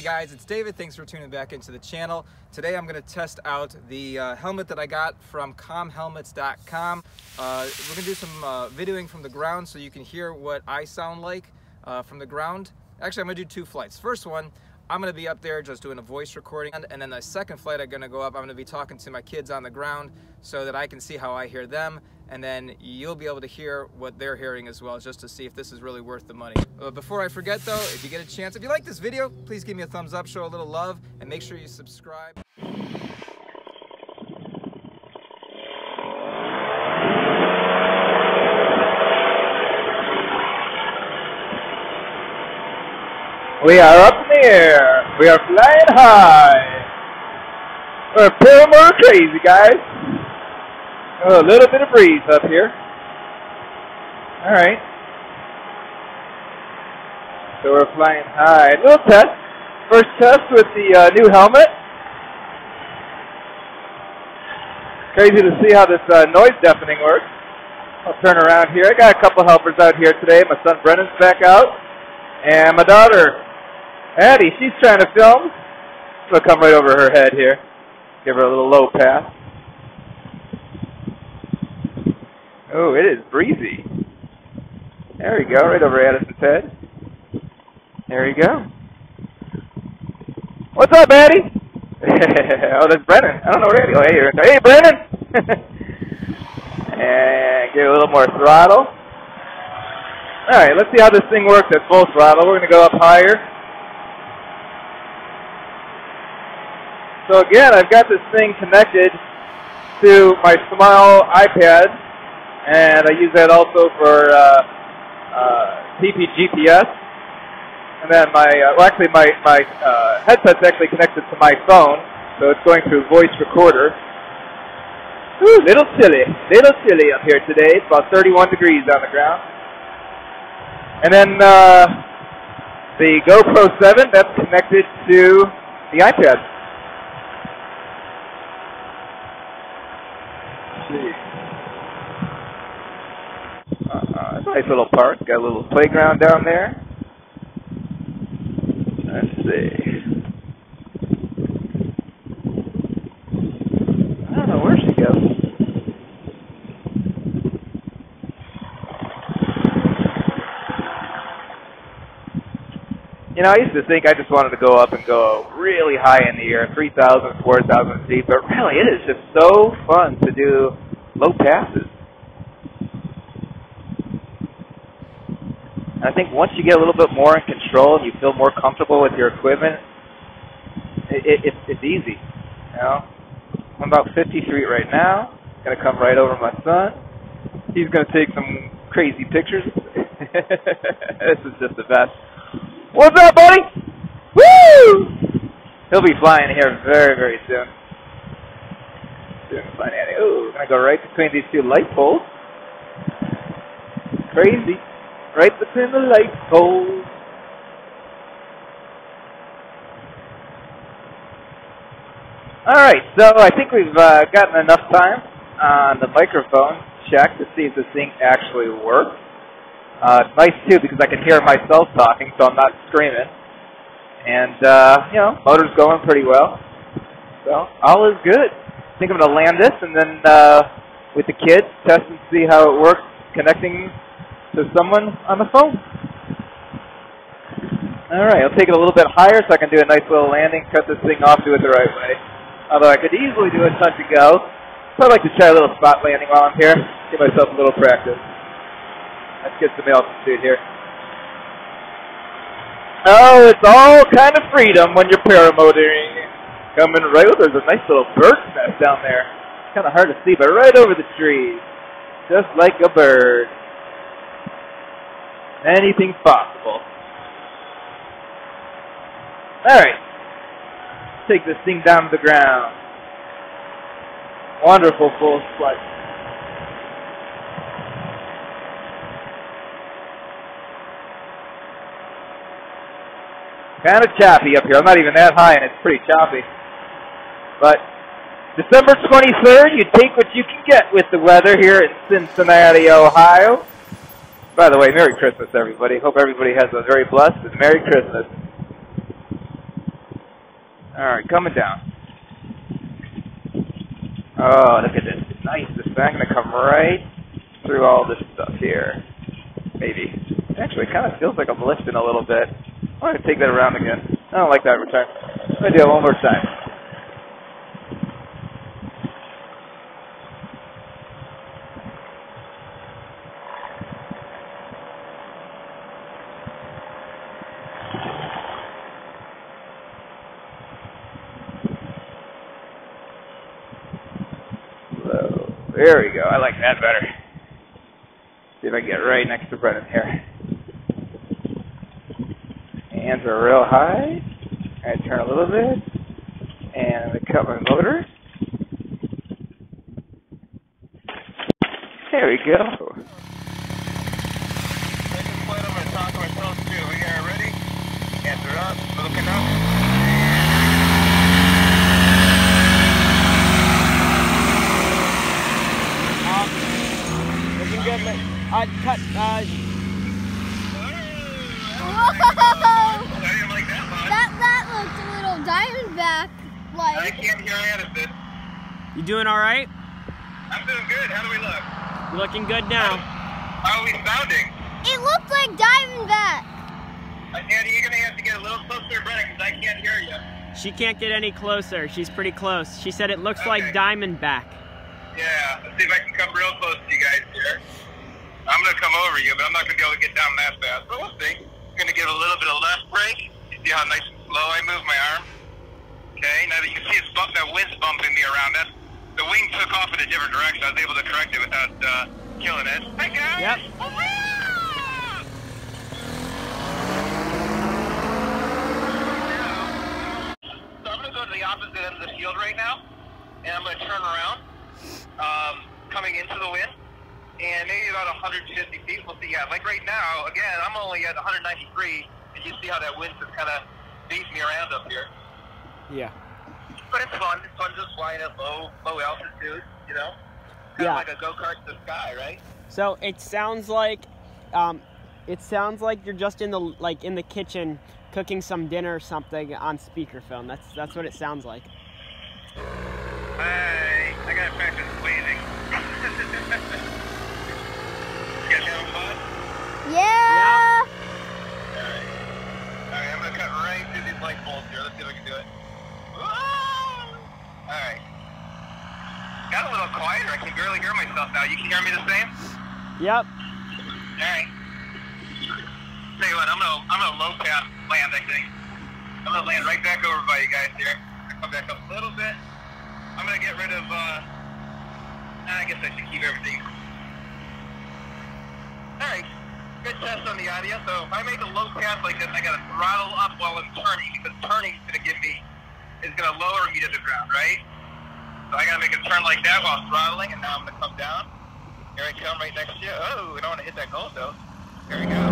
Hey guys, it's David. Thanks for tuning back into the channel. Today I'm going to test out the uh, helmet that I got from comhelmets.com. Uh, we're going to do some uh, videoing from the ground so you can hear what I sound like uh, from the ground. Actually, I'm going to do two flights. First one, I'm gonna be up there just doing a voice recording. And then the second flight I'm gonna go up, I'm gonna be talking to my kids on the ground so that I can see how I hear them. And then you'll be able to hear what they're hearing as well, just to see if this is really worth the money. Uh, before I forget though, if you get a chance, if you like this video, please give me a thumbs up, show a little love, and make sure you subscribe. We are up in the air. We are flying high. We're pulling more crazy, guys. Oh, a little bit of breeze up here. All right. So we're flying high. Little test. First test with the uh, new helmet. Crazy to see how this uh, noise deafening works. I'll turn around here. I got a couple helpers out here today. My son Brennan's back out. And my daughter, Addie, she's trying to film. She'll come right over her head here. Give her a little low pass. Oh, it is breezy. There we go, right over Addison's head. There you go. What's up, Addie? oh, that's Brennan. I don't know where Addie. Oh, hey, here. hey, Brennan. and give a little more throttle. All right, let's see how this thing works at full throttle. We're going to go up higher. So again, I've got this thing connected to my small iPad, and I use that also for uh, uh. And then my, uh, well actually my, my uh, headset's actually connected to my phone, so it's going through voice recorder. Ooh, little chilly, little chilly up here today. It's about 31 degrees on the ground. And then uh, the GoPro 7, that's connected to the iPad. A nice little park. Got a little playground down there. Let's see. I don't know where she goes. You know, I used to think I just wanted to go up and go really high in the air, 3,000, 4,000 feet, but really it is just so fun to do low passes. I think once you get a little bit more in control and you feel more comfortable with your equipment, it, it, it, it's easy. You know, I'm about 50 feet right now. Gonna come right over my son. He's gonna take some crazy pictures. this is just the best. What's up, buddy? Woo! He'll be flying here very, very soon. Soon, flying. Oh, gonna go right between these two light poles. Crazy right between the light poles. All right, so I think we've uh, gotten enough time on the microphone check to see if this thing actually works. Uh, nice too because I can hear myself talking, so I'm not screaming. And uh, you know, motor's going pretty well, so all is good. I think I'm gonna land this and then uh, with the kids test and see how it works connecting to someone on the phone. All right, I'll take it a little bit higher so I can do a nice little landing, cut this thing off, do it the right way. Although I could easily do a touch and go. So I'd like to try a little spot landing while I'm here, give myself a little practice. Let's get some altitude here. Oh, it's all kind of freedom when you're paramotoring. Coming right, oh, there's a nice little bird's nest down there. Kind of hard to see, but right over the trees. Just like a bird. Anything's possible. Alright. Take this thing down to the ground. Wonderful full flight. Kind of choppy up here. I'm not even that high and it's pretty choppy. But December 23rd, you take what you can get with the weather here in Cincinnati, Ohio. By the way, Merry Christmas, everybody. Hope everybody has a very blessed and Merry Christmas. Alright, coming down. Oh, look at this. Nice. This thing gonna come right through all this stuff here. Maybe. Actually, it kind of feels like I'm lifting a little bit. I'm gonna take that around again. I don't like that return. I'm gonna do it one more time. So, there we go. I like that better. See if I get right next to Brennan here. Hands are real high. I turn a little bit. And cut my motor. There we go. Hands are up, looking up. Looking good. Li- uh, cut. Uh, Whoa! I didn't like that. That that looked a little diamondback I can't hear Addison. you doing all right? I'm doing good. How do we look? You're looking good now? How are we sounding? It looked like diamondback. Andy, you're gonna have to get a little closer to Brennan because I can't hear you. She can't get any closer. She's pretty close. She said it looks like Okay. Diamondback. Yeah, let's see if I can come real close to you guys here. I'm gonna come over you, but I'm not gonna be able to get down that fast. But we'll see. I'm gonna give a little bit of left brake. See how nice and slow I move my arm? Okay, now that you can see it's bump, that wind's bumping me around. That the wing took off in a different direction. I was able to correct it without uh, killing it. Hi guys. Yep. So I'm gonna go to the opposite end of the field right now, and I'm gonna turn around, um, coming into the wind, and maybe about 150 feet. We'll see. Yeah, like right now, again, I'm only at 193, and you see how that wind just kind of beats me around up here. Yeah. But it's fun. It's fun just flying at low, low altitude. You know, kind Yeah. like a go kart in the sky, right? So it sounds like, um, it sounds like you're just in the like in the kitchen cooking some dinner or something on speakerphone. That's that's what it sounds like. Hey, I gotta practice squeezing. you guys having fun? Yeah. Alright. Alright, I'm gonna cut right through these light poles here. Let's see if I can do it. Alright. Got a little quieter. I can barely hear myself now. You can hear me the same? Yep. Alright. Tell you what, I'm gonna I'm gonna low pass land, I think. I'm gonna land right back over by you guys here. Come back up a little bit. I'm gonna get rid of uh I guess I should keep everything. Alright. Good test on the audio. So if I make a low pass like this, I gotta throttle up while I'm turning because turning is gonna give me is gonna lower me to the ground, right? So I gotta make a turn like that while throttling, and now I'm gonna come down. Here I come right next to you. Oh, I don't want to hit that gold though. There we go.